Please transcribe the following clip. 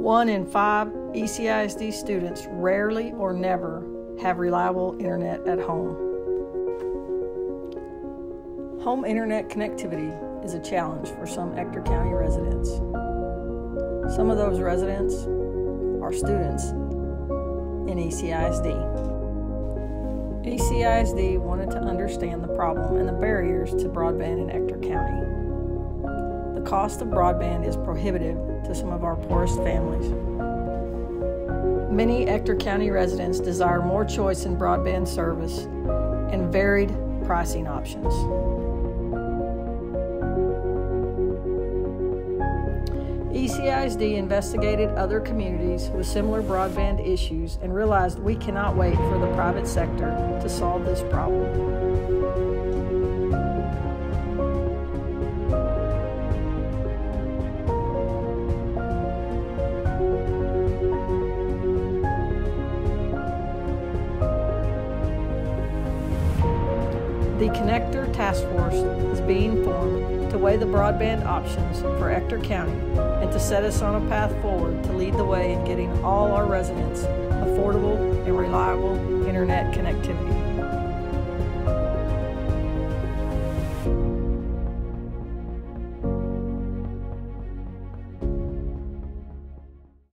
One in five ECISD students rarely or never have reliable internet at home. Home internet connectivity is a challenge for some Ector County residents. Some of those residents are students in ECISD. ECISD wanted to understand the problem and the barriers to broadband in cost of broadband is prohibitive to some of our poorest families. Many Ector County residents desire more choice in broadband service and varied pricing options. ECISD investigated other communities with similar broadband issues and realized we cannot wait for the private sector to solve this problem. The ConnEctor Task Force is being formed to weigh the broadband options for Ector County and to set us on a path forward to lead the way in getting all our residents affordable and reliable internet connectivity.